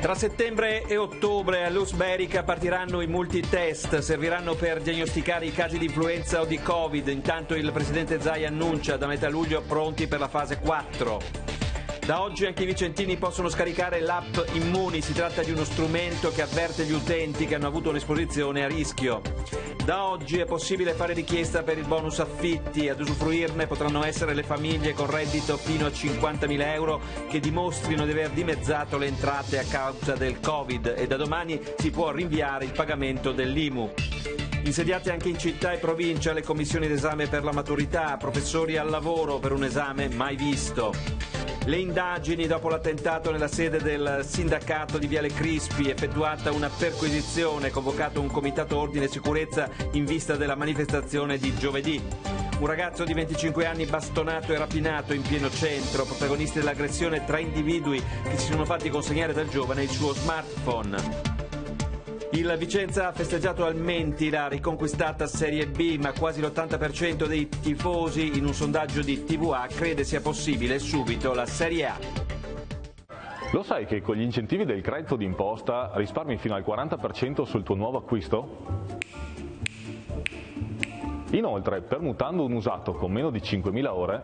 Tra settembre e ottobre all'Usberica partiranno i multitest, serviranno per diagnosticare i casi di influenza o di Covid. Intanto il presidente Zai annuncia da metà luglio pronti per la fase 4. Da oggi anche i vicentini possono scaricare l'app Immuni, si tratta di uno strumento che avverte gli utenti che hanno avuto un'esposizione a rischio. Da oggi è possibile fare richiesta per il bonus affitti, ad usufruirne potranno essere le famiglie con reddito fino a 50.000 euro che dimostrino di aver dimezzato le entrate a causa del Covid e da domani si può rinviare il pagamento dell'IMU. Insediate anche in città e provincia le commissioni d'esame per la maturità, professori al lavoro per un esame mai visto. Le indagini dopo l'attentato nella sede del sindacato di Viale Crispi, effettuata una perquisizione, convocato un comitato ordine e sicurezza in vista della manifestazione di giovedì. Un ragazzo di 25 anni bastonato e rapinato in pieno centro, protagonisti dell'aggressione tra individui che si sono fatti consegnare dal giovane il suo smartphone. Il Vicenza ha festeggiato al Menti la riconquistata Serie B, ma quasi l'80% dei tifosi in un sondaggio di TVA crede sia possibile subito la Serie A. Lo sai che con gli incentivi del credito d'imposta risparmi fino al 40% sul tuo nuovo acquisto? Inoltre, permutando un usato con meno di 5.000 ore,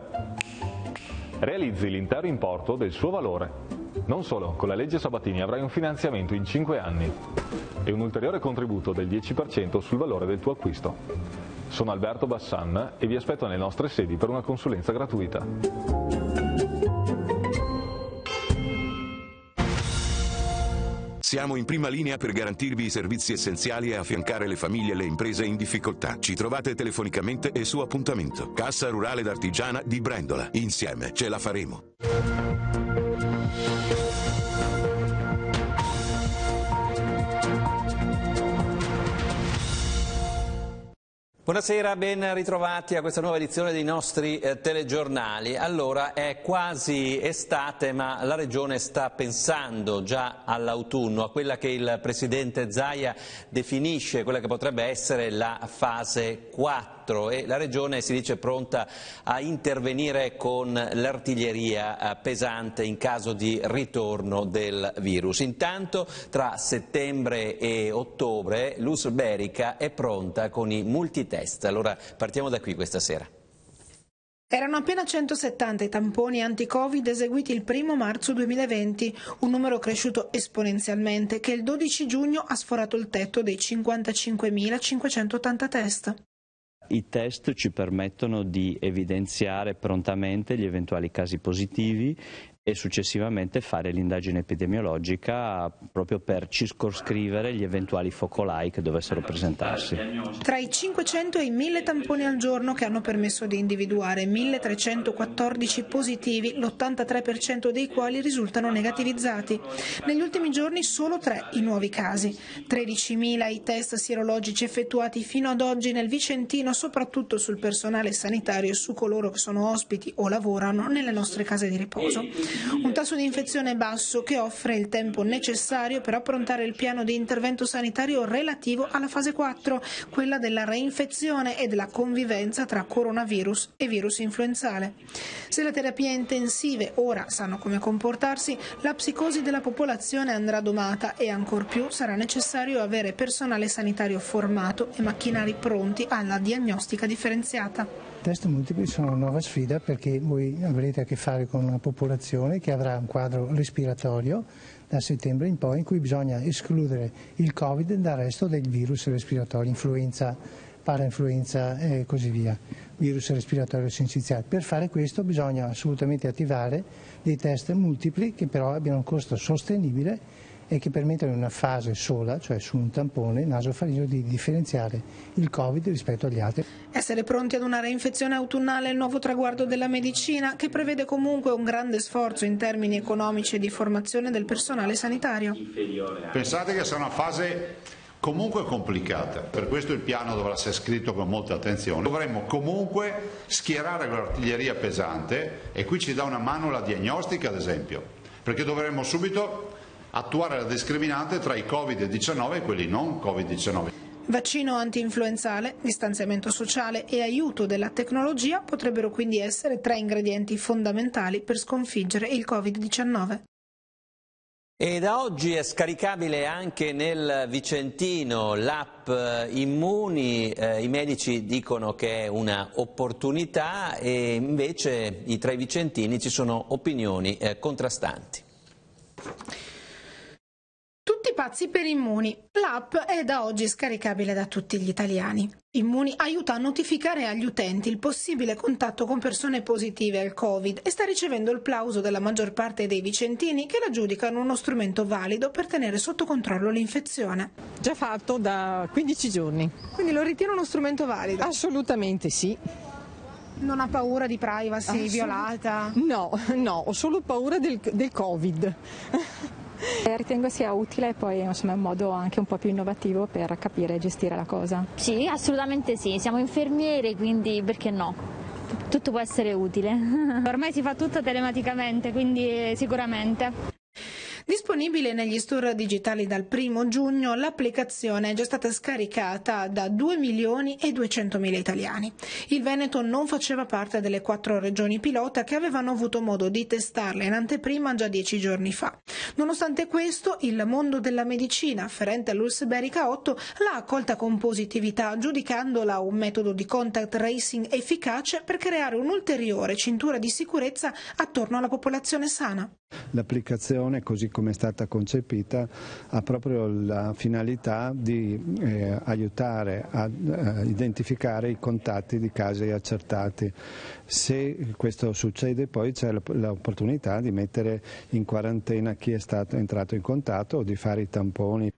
realizzi l'intero importo del suo valore. Non solo, con la legge Sabatini avrai un finanziamento in 5 anni e un ulteriore contributo del 10% sul valore del tuo acquisto. Sono Alberto Bassan e vi aspetto nelle nostre sedi per una consulenza gratuita. Siamo in prima linea per garantirvi i servizi essenziali e affiancare le famiglie e le imprese in difficoltà. Ci trovate telefonicamente e su appuntamento. Cassa Rurale d'Artigiana di Brendola. Insieme ce la faremo. Buonasera, ben ritrovati a questa nuova edizione dei nostri eh, telegiornali. Allora, è quasi estate, ma la Regione sta pensando già all'autunno, a quella che il Presidente Zaia definisce, quella che potrebbe essere la fase 4 e la Regione si dice pronta a intervenire con l'artiglieria eh, pesante in caso di ritorno del virus. Intanto, tra settembre e ottobre, l'Usberica è pronta con i multitesti test. Allora partiamo da qui questa sera. Erano appena 170 i tamponi anti-Covid eseguiti il 1 marzo 2020, un numero cresciuto esponenzialmente che il 12 giugno ha sforato il tetto dei 55.580 test. I test ci permettono di evidenziare prontamente gli eventuali casi positivi e successivamente fare l'indagine epidemiologica proprio per circoscrivere gli eventuali focolai che dovessero presentarsi. Tra i 500 e i 1000 tamponi al giorno che hanno permesso di individuare 1314 positivi, l'83% dei quali risultano negativizzati. Negli ultimi giorni solo tre i nuovi casi. 13.000 i test sierologici effettuati fino ad oggi nel Vicentino, soprattutto sul personale sanitario e su coloro che sono ospiti o lavorano nelle nostre case di riposo. Un tasso di infezione basso che offre il tempo necessario per approntare il piano di intervento sanitario relativo alla fase 4, quella della reinfezione e della convivenza tra coronavirus e virus influenzale. Se le terapie intensive ora sanno come comportarsi, la psicosi della popolazione andrà domata e ancor più sarà necessario avere personale sanitario formato e macchinari pronti alla diagnostica differenziata test multipli sono una nuova sfida perché voi avrete a che fare con una popolazione che avrà un quadro respiratorio da settembre in poi in cui bisogna escludere il Covid dal resto del virus respiratori, influenza, parainfluenza e così via, virus respiratorio sensizionale. Per fare questo bisogna assolutamente attivare dei test multipli che però abbiano un costo sostenibile e che permettono in una fase sola, cioè su un tampone nasofaringeo, di differenziare il Covid rispetto agli altri. Essere pronti ad una reinfezione autunnale è il nuovo traguardo della medicina, che prevede comunque un grande sforzo in termini economici e di formazione del personale sanitario. Pensate che sarà una fase comunque complicata, per questo il piano dovrà essere scritto con molta attenzione. Dovremmo comunque schierare l'artiglieria pesante e qui ci dà una mano la diagnostica ad esempio, perché dovremmo subito attuare la discriminante tra i Covid-19 e quelli non Covid-19. Vaccino antinfluenzale, distanziamento sociale e aiuto della tecnologia potrebbero quindi essere tre ingredienti fondamentali per sconfiggere il Covid-19. E da oggi è scaricabile anche nel Vicentino l'app eh, Immuni, eh, i medici dicono che è una opportunità e invece tra i vicentini ci sono opinioni eh, contrastanti. Pazzi per Immuni. L'app è da oggi scaricabile da tutti gli italiani. Immuni aiuta a notificare agli utenti il possibile contatto con persone positive al Covid e sta ricevendo il plauso della maggior parte dei vicentini che la giudicano uno strumento valido per tenere sotto controllo l'infezione. Già fatto da 15 giorni. Quindi lo ritiene uno strumento valido? Assolutamente sì. Non ha paura di privacy Assolut- violata? No, no, ho solo paura del, del Covid. Ritengo sia utile e poi insomma, è un modo anche un po' più innovativo per capire e gestire la cosa. Sì, assolutamente sì, siamo infermiere quindi perché no? Tutto può essere utile. Ormai si fa tutto telematicamente, quindi sicuramente. Disponibile negli store digitali dal 1 giugno, l'applicazione è già stata scaricata da 2 milioni e 200 mila italiani. Il Veneto non faceva parte delle quattro regioni pilota che avevano avuto modo di testarla in anteprima già dieci giorni fa. Nonostante questo, il mondo della medicina afferente all'Urs Berica 8 l'ha accolta con positività, giudicandola un metodo di contact tracing efficace per creare un'ulteriore cintura di sicurezza attorno alla popolazione sana. L'applicazione, così come è stata concepita, ha proprio la finalità di eh, aiutare a, a eh, identificare i contatti di casi accertati. Se questo succede poi c'è l'opportunità di mettere in quarantena chi è stato entrato in contatto o di fare i tamponi.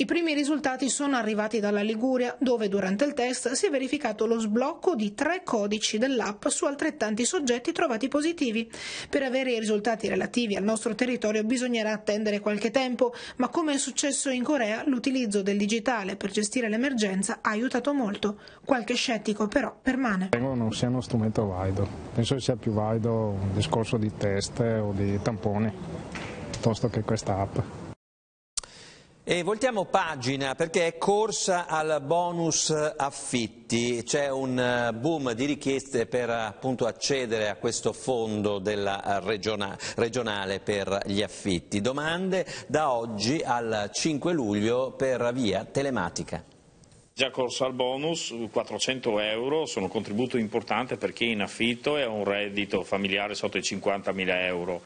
I primi risultati sono arrivati dalla Liguria, dove durante il test si è verificato lo sblocco di tre codici dell'app su altrettanti soggetti trovati positivi. Per avere i risultati relativi al nostro territorio bisognerà attendere qualche tempo, ma come è successo in Corea, l'utilizzo del digitale per gestire l'emergenza ha aiutato molto. Qualche scettico però permane. Non sia uno strumento valido, penso che sia più valido un discorso di test o di tamponi piuttosto che questa app. E voltiamo pagina perché è corsa al bonus affitti, c'è un eh, boom di richieste per appunto accedere a questo fondo regiona, regionale per gli affitti. Domande da oggi al 5 luglio per via telematica. Già corso al bonus, 400 euro, sono un contributo importante per chi è in affitto e ha un reddito familiare sotto i 50.000 euro.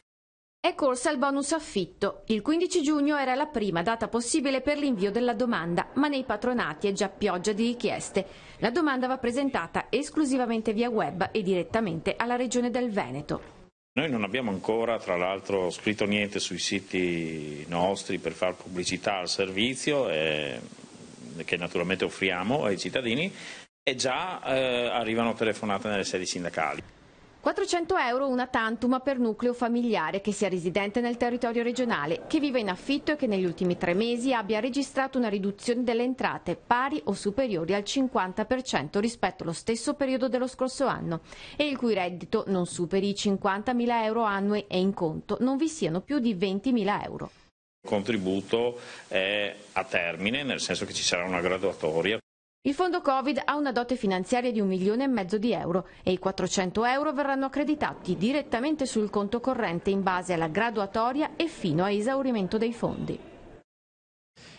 È corsa il bonus affitto. Il 15 giugno era la prima data possibile per l'invio della domanda, ma nei patronati è già pioggia di richieste. La domanda va presentata esclusivamente via web e direttamente alla Regione del Veneto. Noi non abbiamo ancora, tra l'altro, scritto niente sui siti nostri per fare pubblicità al servizio, eh, che naturalmente offriamo ai cittadini, e già eh, arrivano telefonate nelle sedi sindacali. 400 euro una tantum per nucleo familiare che sia residente nel territorio regionale, che viva in affitto e che negli ultimi tre mesi abbia registrato una riduzione delle entrate pari o superiori al 50% rispetto allo stesso periodo dello scorso anno e il cui reddito non superi i 50.000 euro annui e in conto non vi siano più di 20.000 euro. Il contributo è a termine, nel senso che ci sarà una graduatoria. Il fondo Covid ha una dote finanziaria di un milione e mezzo di euro e i 400 euro verranno accreditati direttamente sul conto corrente in base alla graduatoria e fino a esaurimento dei fondi.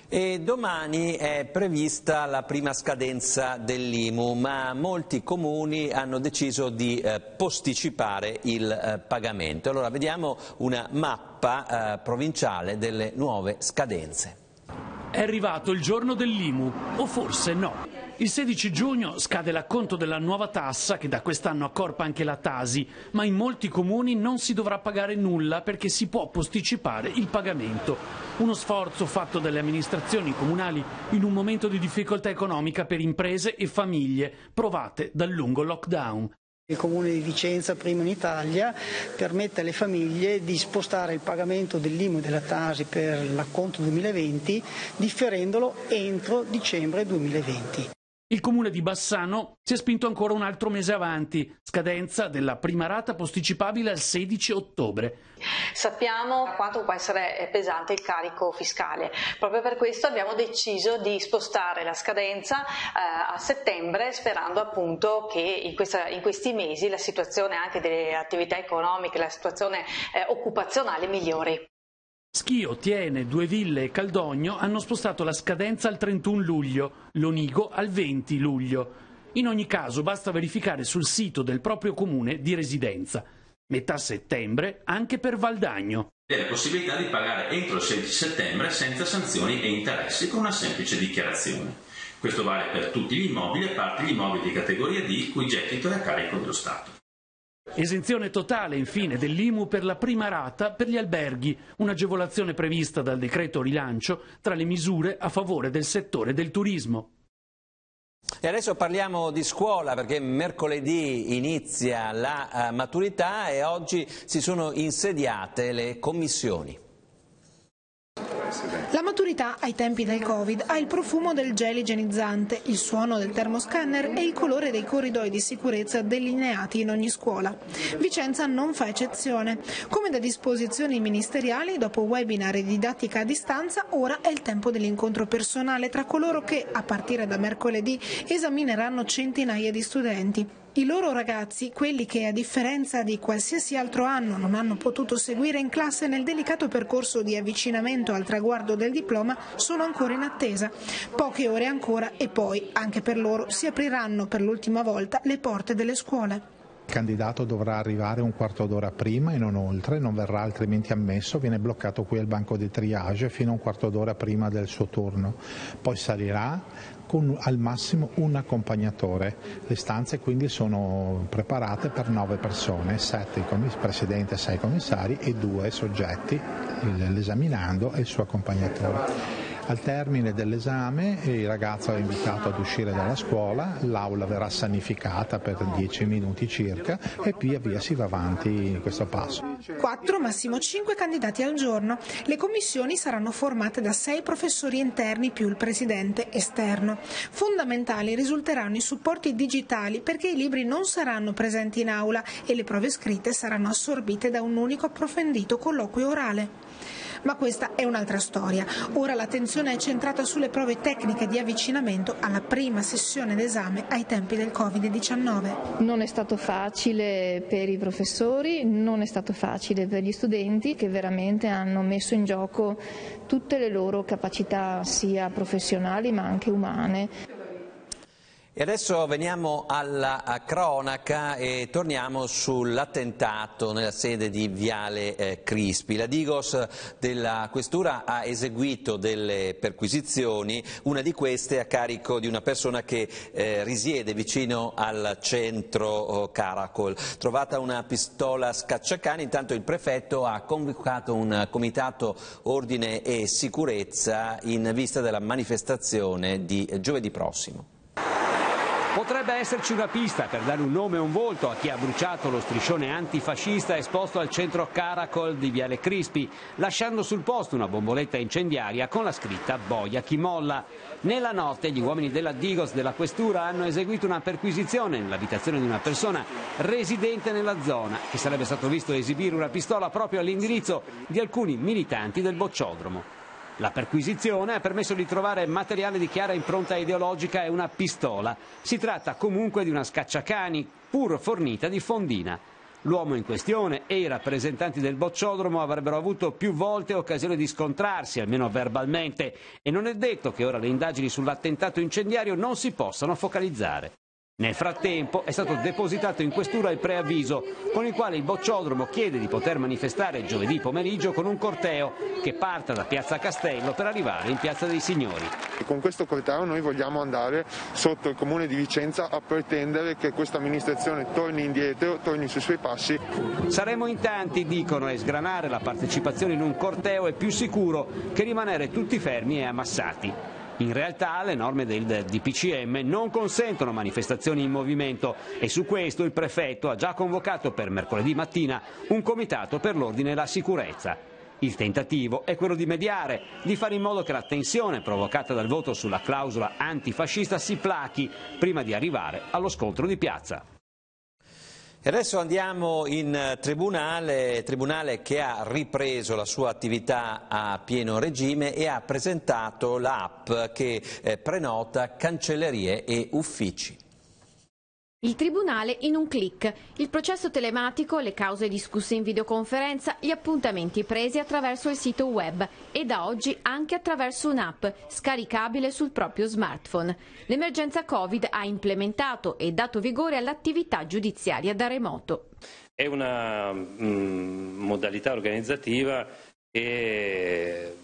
E domani è prevista la prima scadenza dell'IMU, ma molti comuni hanno deciso di eh, posticipare il eh, pagamento. Allora vediamo una mappa eh, provinciale delle nuove scadenze. È arrivato il giorno dell'IMU, o forse no. Il 16 giugno scade l'acconto della nuova tassa che da quest'anno accorpa anche la Tasi, ma in molti comuni non si dovrà pagare nulla perché si può posticipare il pagamento. Uno sforzo fatto dalle amministrazioni comunali in un momento di difficoltà economica per imprese e famiglie provate dal lungo lockdown. Il Comune di Vicenza, primo in Italia, permette alle famiglie di spostare il pagamento dell'IMU e della Tasi per l'acconto 2020 differendolo entro dicembre 2020. Il comune di Bassano si è spinto ancora un altro mese avanti, scadenza della prima rata posticipabile al 16 ottobre. Sappiamo quanto può essere pesante il carico fiscale, proprio per questo abbiamo deciso di spostare la scadenza eh, a settembre sperando appunto che in, questa, in, questi mesi la situazione anche delle attività economiche, la situazione eh, occupazionale migliori. Schio, Tiene, Due Ville e Caldogno hanno spostato la scadenza al 31 luglio, Lonigo al 20 luglio. In ogni caso basta verificare sul sito del proprio comune di residenza. Metà settembre anche per Valdagno. E la possibilità di pagare entro il 16 settembre senza sanzioni e interessi con una semplice dichiarazione. Questo vale per tutti gli immobili, a parte gli immobili di categoria D, cui gettito è a carico dello Stato. Esenzione totale infine dell'IMU per la prima rata per gli alberghi, un'agevolazione prevista dal decreto rilancio tra le misure a favore del settore del turismo. E adesso parliamo di scuola perché mercoledì inizia la uh, maturità e oggi si sono insediate le commissioni. La maturità ai tempi del Covid ha il profumo del gel igienizzante, il suono del termoscanner e il colore dei corridoi di sicurezza delineati in ogni scuola. Vicenza non fa eccezione. Come da disposizioni ministeriali, dopo webinar e didattica a distanza, ora è il tempo dell'incontro personale tra coloro che, a partire da mercoledì, esamineranno centinaia di studenti. I loro ragazzi, quelli che a differenza di qualsiasi altro anno non hanno potuto seguire in classe nel delicato percorso di avvicinamento al traguardo del diploma, sono ancora in attesa. Poche ore ancora e poi, anche per loro, si apriranno per l'ultima volta le porte delle scuole. Il candidato dovrà arrivare un quarto d'ora prima e non oltre, non verrà altrimenti ammesso, viene bloccato qui al banco di triage fino a un quarto d'ora prima del suo turno. Poi salirà con al massimo un accompagnatore. Le stanze quindi sono preparate per nove persone, sette il presidente sei commissari e due soggetti, l'esaminando e il suo accompagnatore. Al termine dell'esame il ragazzo è invitato ad uscire dalla scuola, l'aula verrà sanificata per 10 minuti circa e via via si va avanti in questo passo. 4, massimo 5 candidati al giorno. Le commissioni saranno formate da 6 professori interni più il presidente esterno. Fondamentali risulteranno i supporti digitali perché i libri non saranno presenti in aula e le prove scritte saranno assorbite da un unico approfondito colloquio orale. Ma questa è un'altra storia. Ora l'attenzione è centrata sulle prove tecniche di avvicinamento alla prima sessione d'esame ai tempi del Covid-19. Non è stato facile per i professori, non è stato facile per gli studenti che veramente hanno messo in gioco tutte le loro capacità sia professionali ma anche umane. E adesso veniamo alla cronaca e torniamo sull'attentato nella sede di Viale eh, Crispi. La Digos della Questura ha eseguito delle perquisizioni, una di queste a carico di una persona che eh, risiede vicino al centro oh, Caracol. Trovata una pistola scacciacani, intanto il prefetto ha convocato un comitato ordine e sicurezza in vista della manifestazione di giovedì prossimo. Potrebbe esserci una pista per dare un nome e un volto a chi ha bruciato lo striscione antifascista esposto al centro Caracol di Viale Crispi, lasciando sul posto una bomboletta incendiaria con la scritta Boia chi molla. Nella notte gli uomini della Digos della Questura hanno eseguito una perquisizione nell'abitazione di una persona residente nella zona, che sarebbe stato visto esibire una pistola proprio all'indirizzo di alcuni militanti del bocciodromo. La perquisizione ha permesso di trovare materiale di chiara impronta ideologica e una pistola. Si tratta comunque di una scacciacani, pur fornita di fondina. L'uomo in questione e i rappresentanti del bocciodromo avrebbero avuto più volte occasione di scontrarsi, almeno verbalmente, e non è detto che ora le indagini sull'attentato incendiario non si possano focalizzare. Nel frattempo è stato depositato in questura il preavviso con il quale il bocciodromo chiede di poter manifestare giovedì pomeriggio con un corteo che parta da Piazza Castello per arrivare in Piazza dei Signori. Con questo corteo noi vogliamo andare sotto il comune di Vicenza a pretendere che questa amministrazione torni indietro, torni sui suoi passi. Saremo in tanti, dicono, e sgranare la partecipazione in un corteo è più sicuro che rimanere tutti fermi e ammassati. In realtà le norme del DPCM non consentono manifestazioni in movimento e su questo il prefetto ha già convocato per mercoledì mattina un comitato per l'ordine e la sicurezza. Il tentativo è quello di mediare, di fare in modo che la tensione provocata dal voto sulla clausola antifascista si plachi prima di arrivare allo scontro di piazza. Adesso andiamo in tribunale, tribunale che ha ripreso la sua attività a pieno regime e ha presentato l'app che eh, prenota cancellerie e uffici. Il Tribunale in un clic. Il processo telematico, le cause discusse in videoconferenza, gli appuntamenti presi attraverso il sito web e da oggi anche attraverso un'app scaricabile sul proprio smartphone. L'emergenza Covid ha implementato e dato vigore all'attività giudiziaria da remoto. È una mm, modalità organizzativa che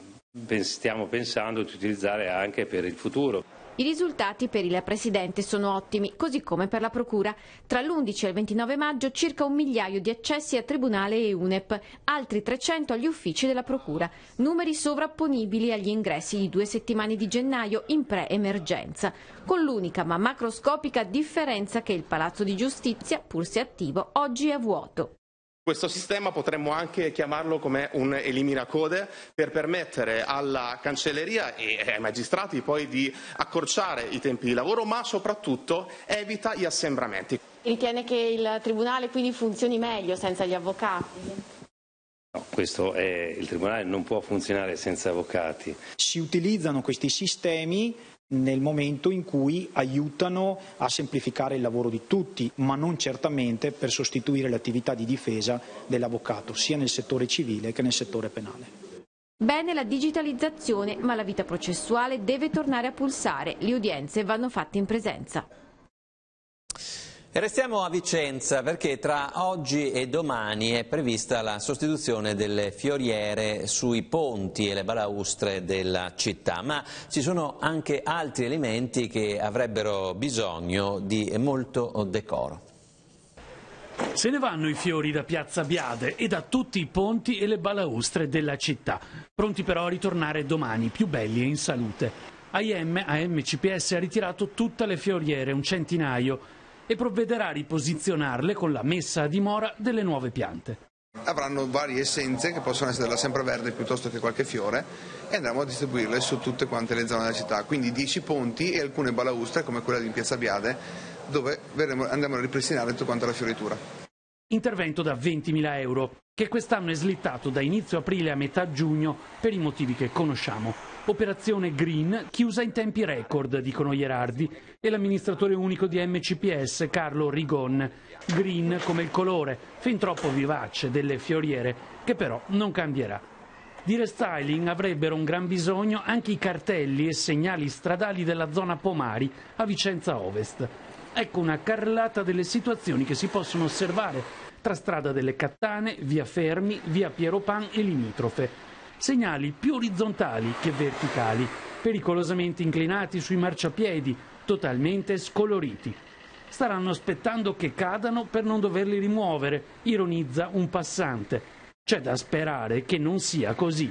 stiamo pensando di utilizzare anche per il futuro. I risultati per il Presidente sono ottimi, così come per la Procura. Tra l'11 e il 29 maggio circa un migliaio di accessi a Tribunale e UNEP, altri 300 agli uffici della Procura, numeri sovrapponibili agli ingressi di due settimane di gennaio in pre-emergenza, con l'unica ma macroscopica differenza che il Palazzo di Giustizia, pur se attivo, oggi è vuoto. Questo sistema potremmo anche chiamarlo come un eliminacode per permettere alla cancelleria e ai magistrati poi di accorciare i tempi di lavoro, ma soprattutto evita gli assembramenti. Ritiene che il Tribunale quindi funzioni meglio senza gli avvocati? No, questo è, il Tribunale non può funzionare senza avvocati. Si utilizzano questi sistemi nel momento in cui aiutano a semplificare il lavoro di tutti, ma non certamente per sostituire l'attività di difesa dell'avvocato, sia nel settore civile che nel settore penale. Bene la digitalizzazione, ma la vita processuale deve tornare a pulsare. Le udienze vanno fatte in presenza. Restiamo a Vicenza perché tra oggi e domani è prevista la sostituzione delle fioriere sui ponti e le balaustre della città, ma ci sono anche altri elementi che avrebbero bisogno di molto decoro. Se ne vanno i fiori da Piazza Biade e da tutti i ponti e le balaustre della città, pronti però a ritornare domani, più belli e in salute. AIM, AMCPS ha ritirato tutte le fioriere, un centinaio, e provvederà a riposizionarle con la messa a dimora delle nuove piante. Avranno varie essenze che possono essere della sempreverde piuttosto che qualche fiore e andremo a distribuirle su tutte quante le zone della città, quindi 10 ponti e alcune balaustre come quella di Piazza Biade dove andremo a ripristinare tutta quanta la fioritura. Intervento da 20.000 euro, che quest'anno è slittato da inizio aprile a metà giugno per i motivi che conosciamo. Operazione Green chiusa in tempi record, dicono Ierardi, e l'amministratore unico di MCPS Carlo Rigon. Green come il colore, fin troppo vivace, delle fioriere, che però non cambierà. Di restyling avrebbero un gran bisogno anche i cartelli e segnali stradali della zona Pomari a Vicenza Ovest. Ecco una carrellata delle situazioni che si possono osservare tra strada delle Cattane, via Fermi, via Piero Pan e limitrofe segnali più orizzontali che verticali, pericolosamente inclinati sui marciapiedi, totalmente scoloriti. Staranno aspettando che cadano per non doverli rimuovere, ironizza un passante. C'è da sperare che non sia così.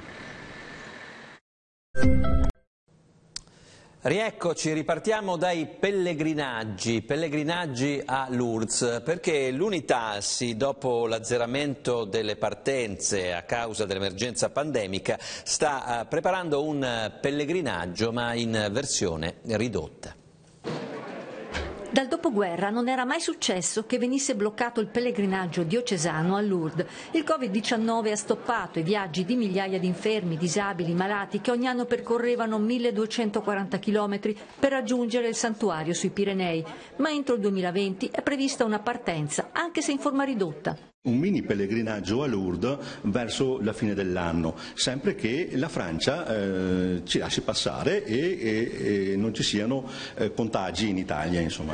Rieccoci, ripartiamo dai pellegrinaggi, pellegrinaggi a Lourdes, perché l'Unitalsi, dopo l'azzeramento delle partenze a causa dell'emergenza pandemica, sta eh, preparando un pellegrinaggio ma in versione ridotta. Dal dopoguerra non era mai successo che venisse bloccato il pellegrinaggio diocesano a Lourdes. Il Covid-19 ha stoppato i viaggi di migliaia di infermi, disabili, malati che ogni anno percorrevano 1240 km per raggiungere il santuario sui Pirenei, ma entro il 2020 è prevista una partenza, anche se in forma ridotta. Un mini pellegrinaggio a Lourdes verso la fine dell'anno, sempre che la Francia eh, ci lasci passare e, e, e non ci siano eh, contagi in Italia. Insomma.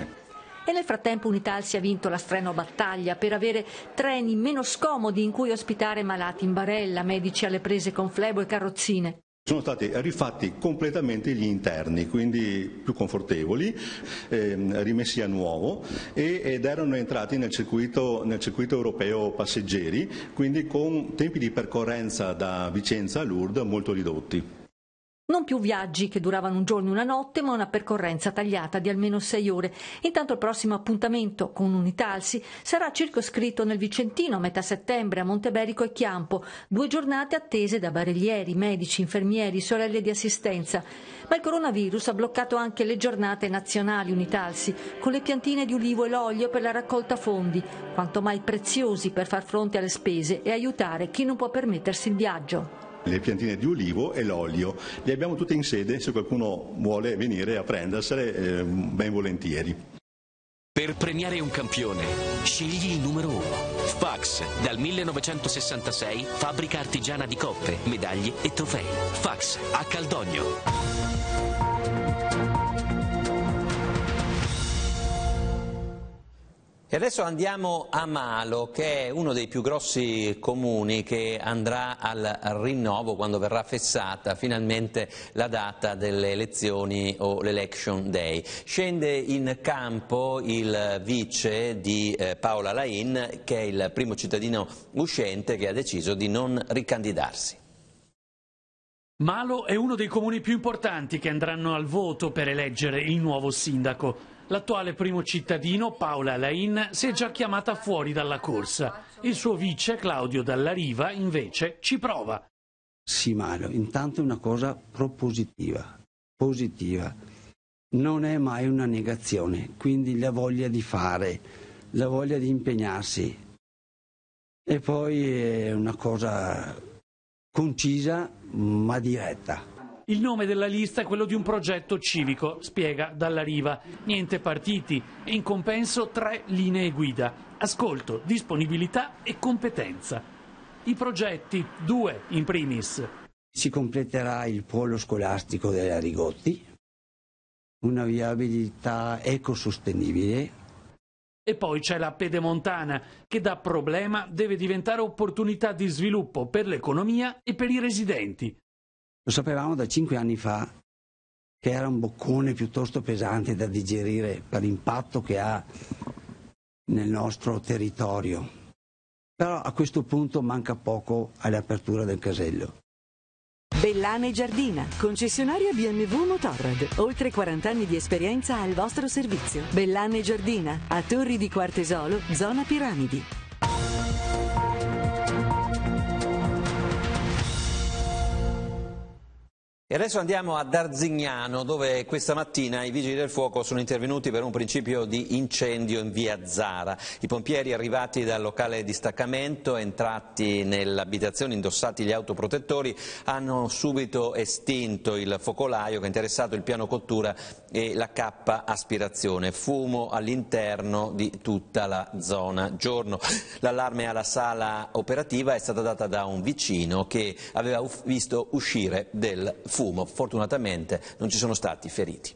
E nel frattempo Unitalsi ha vinto la strenua battaglia per avere treni meno scomodi in cui ospitare malati in barella, medici alle prese con flebo e carrozzine. Sono stati rifatti completamente gli interni, quindi più confortevoli, eh, rimessi a nuovo e, ed erano entrati nel circuito, nel circuito, europeo passeggeri, quindi con tempi di percorrenza da Vicenza a Lourdes molto ridotti. Non più viaggi che duravano un giorno e una notte, ma una percorrenza tagliata di almeno sei ore. Intanto il prossimo appuntamento con Unitalsi sarà circoscritto nel Vicentino a metà settembre a Monteberico e Chiampo, due giornate attese da barellieri, medici, infermieri, sorelle di assistenza. Ma il coronavirus ha bloccato anche le giornate nazionali Unitalsi, con le piantine di ulivo e l'olio per la raccolta fondi, quanto mai preziosi per far fronte alle spese e aiutare chi non può permettersi il viaggio le piantine di ulivo e l'olio. Le abbiamo tutte in sede, se qualcuno vuole venire a prendersele, eh, ben volentieri. Per premiare un campione, scegli il numero uno. Fax, dal 1966, fabbrica artigiana di coppe, medaglie e trofei. Fax, a Caldogno. E adesso andiamo a Malo, che è uno dei più grossi comuni che andrà al rinnovo quando verrà fessata finalmente la data delle elezioni o l'election day. Scende in campo il vice di eh, Paola Lain, che è il primo cittadino uscente che ha deciso di non ricandidarsi. Malo è uno dei comuni più importanti che andranno al voto per eleggere il nuovo sindaco. L'attuale primo cittadino, Paola Lain, si è già chiamata fuori dalla corsa. Il suo vice, Claudio Dallariva, invece, ci prova. Sì, Malo, intanto è una cosa propositiva, positiva. Non è mai una negazione, quindi la voglia di fare, la voglia di impegnarsi. E poi è una cosa concisa ma diretta. Il nome della lista è quello di un progetto civico, spiega Dalla Riva. Niente partiti e in compenso tre linee guida. Ascolto, disponibilità e competenza. I progetti, due in primis. Si completerà il polo scolastico della Rigotti, una viabilità ecosostenibile. E poi c'è la pedemontana, che da problema deve diventare opportunità di sviluppo per l'economia e per i residenti. Lo sapevamo da cinque anni fa che era un boccone piuttosto pesante da digerire per l'impatto che ha nel nostro territorio. Però a questo punto manca poco all'apertura del casello. Bellane Giardina, concessionaria BMW Motorrad. Oltre 40 anni di esperienza al vostro servizio. Bellane Giardina, a Torri di Quartesolo, zona Piramidi. E adesso andiamo ad Arzignano dove questa mattina i vigili del fuoco sono intervenuti per un principio di incendio in via Zara. I pompieri arrivati dal locale distaccamento, entrati nell'abitazione, indossati gli autoprotettori, hanno subito estinto il focolaio che ha interessato il piano cottura e la cappa aspirazione. Fumo all'interno di tutta la zona. Giorno. L'allarme alla sala operativa è stata data da un vicino che aveva visto uscire del fumo fumo. Fortunatamente non ci sono stati feriti.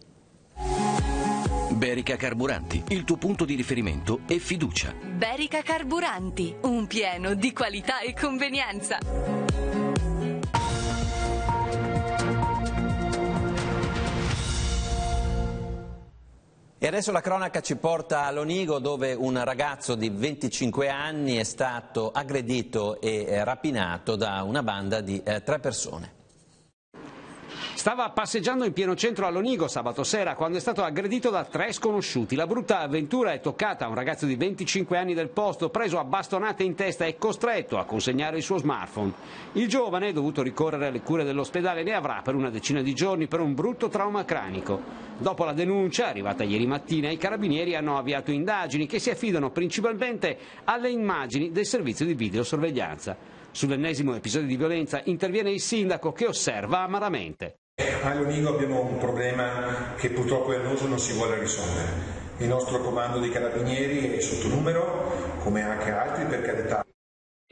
Berica Carburanti, il tuo punto di riferimento è fiducia. Berica Carburanti, un pieno di qualità e convenienza. E adesso la cronaca ci porta a Lonigo dove un ragazzo di 25 anni è stato aggredito e rapinato da una banda di eh, tre persone. Stava passeggiando in pieno centro a Lonigo sabato sera quando è stato aggredito da tre sconosciuti. La brutta avventura è toccata a un ragazzo di 25 anni del posto, preso a bastonate in testa e costretto a consegnare il suo smartphone. Il giovane, dovuto ricorrere alle cure dell'ospedale, ne avrà per una decina di giorni per un brutto trauma cranico. Dopo la denuncia, arrivata ieri mattina, i carabinieri hanno avviato indagini che si affidano principalmente alle immagini del servizio di videosorveglianza. Sull'ennesimo episodio di violenza interviene il sindaco che osserva amaramente. A Lonigo abbiamo un problema che purtroppo è annoso e non si vuole risolvere. Il nostro comando dei carabinieri è sotto numero, come anche altri per carità.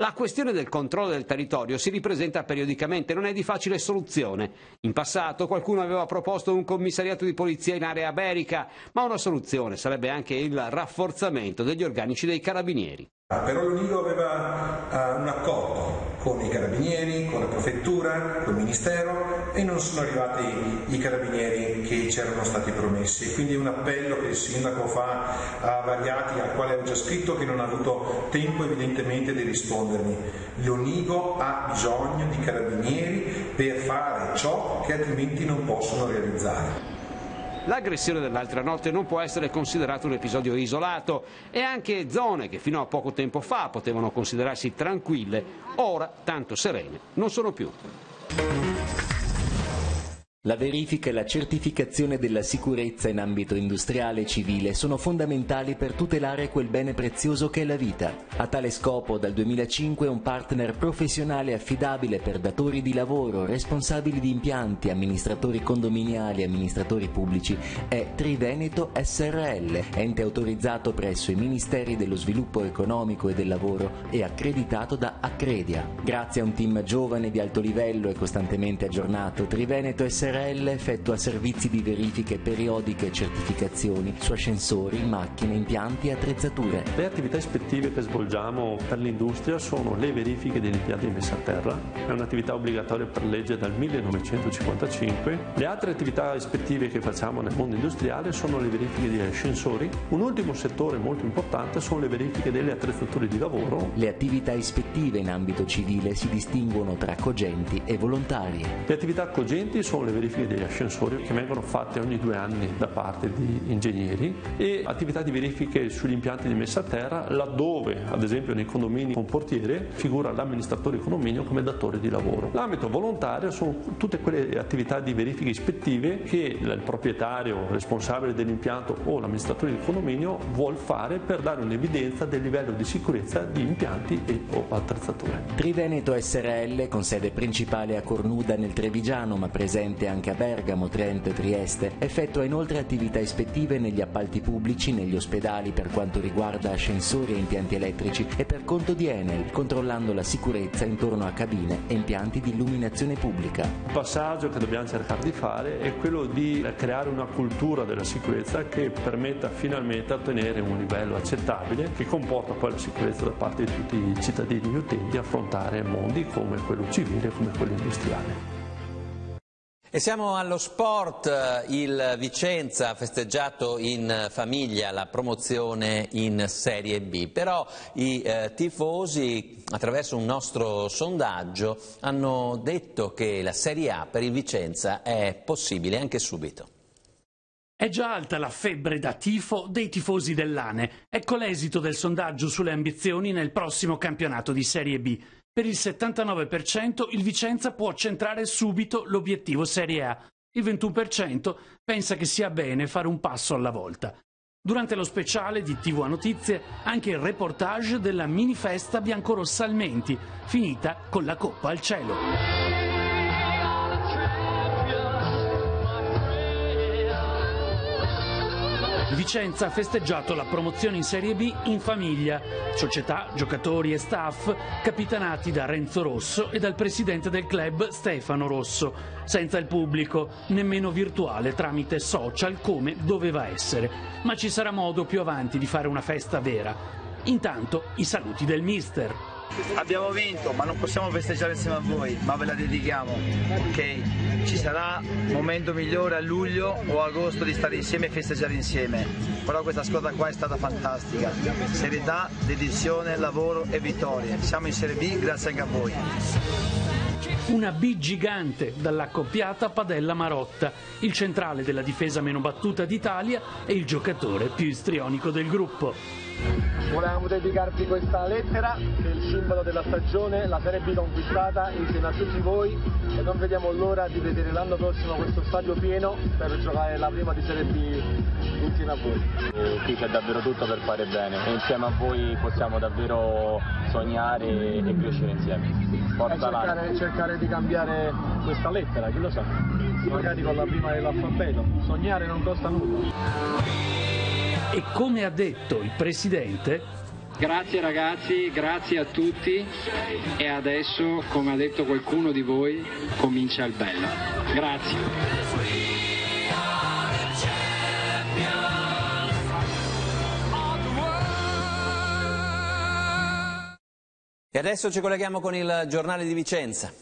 La questione del controllo del territorio si ripresenta periodicamente, non è di facile soluzione. In passato qualcuno aveva proposto un commissariato di polizia in area berica, ma una soluzione sarebbe anche il rafforzamento degli organici dei carabinieri. Però l'Unigo aveva uh, un accordo con i carabinieri, con la prefettura, col ministero e non sono arrivati i carabinieri che ci erano stati promessi. Quindi un appello che il sindaco fa a Variati, al quale ho già scritto, che non ha avuto tempo evidentemente di rispondermi. L'Onigo ha bisogno di carabinieri per fare ciò che altrimenti non possono realizzare. L'aggressione dell'altra notte non può essere considerato un episodio isolato e anche zone che fino a poco tempo fa potevano considerarsi tranquille, ora tanto serene non sono più. La verifica e la certificazione della sicurezza in ambito industriale e civile sono fondamentali per tutelare quel bene prezioso che è la vita. A tale scopo dal 2005 un partner professionale affidabile per datori di lavoro, responsabili di impianti, amministratori condominiali e amministratori pubblici è Triveneto SRL, ente autorizzato presso i Ministeri dello Sviluppo Economico e del Lavoro e accreditato da Accredia. Grazie a un team giovane di alto livello e costantemente aggiornato, Triveneto SRL effettua servizi di verifiche periodiche e certificazioni su ascensori, macchine, impianti e attrezzature. Le attività ispettive che svolgiamo per l'industria sono le verifiche degli impianti di messa a terra, è un'attività obbligatoria per legge dal 1955. Le altre attività ispettive che facciamo nel mondo industriale sono le verifiche degli ascensori. Un ultimo settore molto importante sono le verifiche delle attrezzature di lavoro. Le attività ispettive in ambito civile si distinguono tra cogenti e volontarie. Le attività cogenti sono le verifiche degli ascensori che vengono fatte ogni due anni da parte di ingegneri e attività di verifiche sugli impianti di messa a terra laddove ad esempio nei condomini con portiere figura l'amministratore di condominio come datore di lavoro. L'ambito volontario sono tutte quelle attività di verifiche ispettive che il proprietario responsabile dell'impianto o l'amministratore di condominio vuol fare per dare un'evidenza del livello di sicurezza di impianti e o attrezzature. Triveneto SRL con sede principale a Cornuda nel Trevigiano ma presente anche a Bergamo, Trento e Trieste, effettua inoltre attività ispettive negli appalti pubblici, negli ospedali per quanto riguarda ascensori e impianti elettrici e per conto di Enel, controllando la sicurezza intorno a cabine e impianti di illuminazione pubblica. Il passaggio che dobbiamo cercare di fare è quello di creare una cultura della sicurezza che permetta finalmente di ottenere un livello accettabile che comporta poi la sicurezza da parte di tutti i cittadini e utenti affrontare mondi come quello civile e come quello industriale. E siamo allo sport, il Vicenza ha festeggiato in famiglia la promozione in Serie B, però i eh, tifosi attraverso un nostro sondaggio hanno detto che la Serie A per il Vicenza è possibile anche subito. È già alta la febbre da tifo dei tifosi dell'Ane. Ecco l'esito del sondaggio sulle ambizioni nel prossimo campionato di Serie B. Per il 79% il Vicenza può centrare subito l'obiettivo Serie A. Il 21% pensa che sia bene fare un passo alla volta. Durante lo speciale di TV a Notizie anche il reportage della mini festa biancorossa al Menti, finita con la coppa al cielo. Vicenza ha festeggiato la promozione in Serie B in famiglia, società, giocatori e staff capitanati da Renzo Rosso e dal presidente del club Stefano Rosso, senza il pubblico, nemmeno virtuale tramite social come doveva essere, ma ci sarà modo più avanti di fare una festa vera. Intanto i saluti del mister. Abbiamo vinto, ma non possiamo festeggiare insieme a voi, ma ve la dedichiamo. Ok? Ci sarà un momento migliore a luglio o agosto di stare insieme e festeggiare insieme. Però questa squadra qua è stata fantastica. Serietà, dedizione, lavoro e vittorie. Siamo in Serie B grazie anche a voi. Una B gigante dall'accoppiata Padella-Marotta, il centrale della difesa meno battuta d'Italia e il giocatore più istrionico del gruppo. Volevamo dedicarvi questa lettera che è il simbolo della stagione, la Serie B conquistata insieme a tutti voi e non vediamo l'ora di vedere l'anno prossimo questo stadio pieno per giocare la prima di Serie B insieme a voi. E qui c'è davvero tutto per fare bene e insieme a voi possiamo davvero sognare e crescere insieme. Forza cercare, cercare di cambiare questa lettera, chi lo sa, magari con la prima dell'alfabeto. Sognare non costa nulla. E come ha detto il Presidente, Grazie ragazzi, grazie a tutti e adesso, come ha detto qualcuno di voi, comincia il bello. Grazie. E adesso ci colleghiamo con il giornale di Vicenza.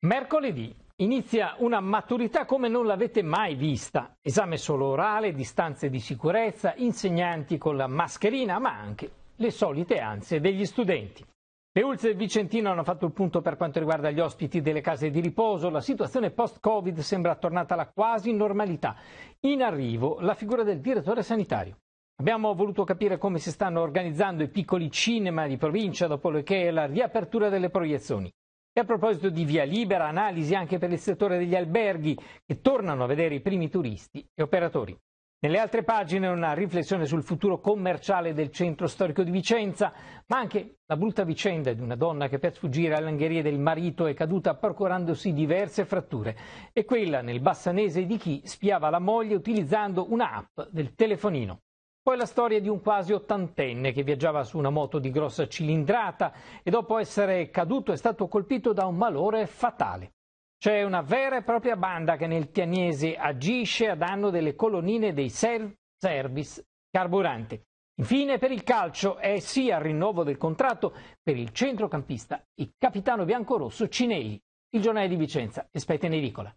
Mercoledì Inizia una maturità come non l'avete mai vista. Esame solo orale, distanze di sicurezza, insegnanti con la mascherina, ma anche le solite ansie degli studenti. Le Ulze del Vicentino hanno fatto il punto per quanto riguarda gli ospiti delle case di riposo. La situazione post-Covid sembra tornata alla quasi normalità. In arrivo la figura del direttore sanitario. Abbiamo voluto capire come si stanno organizzando i piccoli cinema di provincia dopo la riapertura delle proiezioni. E a proposito di via libera, analisi anche per il settore degli alberghi che tornano a vedere i primi turisti e operatori. Nelle altre pagine una riflessione sul futuro commerciale del centro storico di Vicenza, ma anche la brutta vicenda di una donna che per sfuggire alle angherie del marito è caduta procurandosi diverse fratture e quella nel bassanese di chi spiava la moglie utilizzando un'app del telefonino. Poi la storia di un quasi ottantenne che viaggiava su una moto di grossa cilindrata e dopo essere caduto è stato colpito da un malore fatale. C'è una vera e propria banda che nel Tianese agisce a danno delle colonnine dei self-service carburanti. Infine per il calcio è sì al rinnovo del contratto per il centrocampista e capitano biancorosso Cinelli. Il giornale di Vicenza, aspetta in edicola.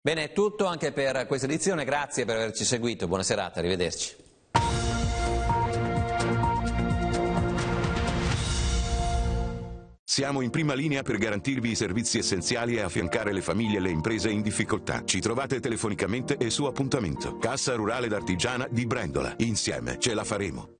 Bene, è tutto anche per questa edizione, grazie per averci seguito, buona serata, arrivederci. Siamo in prima linea per garantirvi i servizi essenziali e affiancare le famiglie e le imprese in difficoltà. Ci trovate telefonicamente e su appuntamento. Cassa Rurale d'Artigiana di Brendola. Insieme ce la faremo.